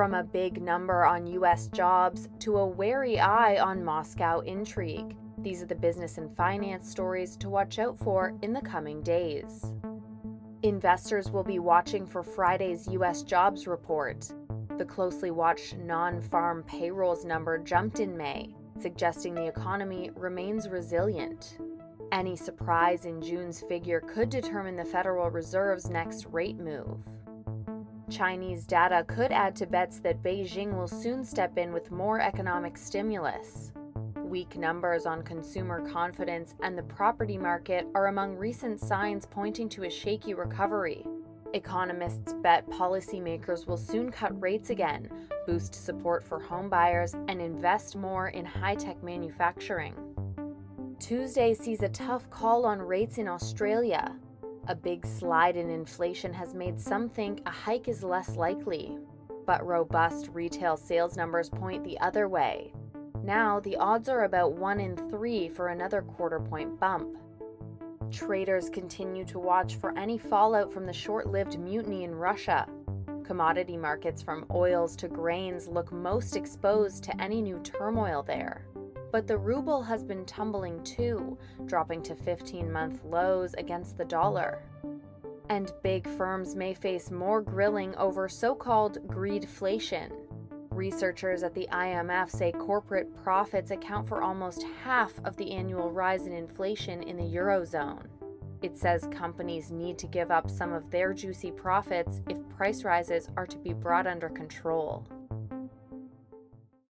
From a big number on US jobs to a wary eye on Moscow intrigue. These are the business and finance stories to watch out for in the coming days. Investors will be watching for Friday's US jobs report. The closely watched non farm payrolls number jumped in May, suggesting the economy remains resilient. Any surprise in June's figure could determine the Federal Reserve's next rate move. Chinese data could add to bets that Beijing will soon step in with more economic stimulus. Weak numbers on consumer confidence and the property market are among recent signs pointing to a shaky recovery. Economists bet policymakers will soon cut rates again, boost support for homebuyers, and invest more in high tech manufacturing. Tuesday sees a tough call on rates in Australia. A big slide in inflation has made some think a hike is less likely, but robust retail sales numbers point the other way. Now, the odds are about 1 in 3 for another quarter point bump. Traders continue to watch for any fallout from the short lived mutiny in Russia. Commodity markets from oils to grains look most exposed to any new turmoil there. But the ruble has been tumbling too, dropping to 15 month lows against the dollar. And big firms may face more grilling over so called greedflation Researchers at the IMF say corporate profits account for almost half of the annual rise in inflation in the Eurozone. It says companies need to give up some of their juicy profits if price rises are to be brought under control.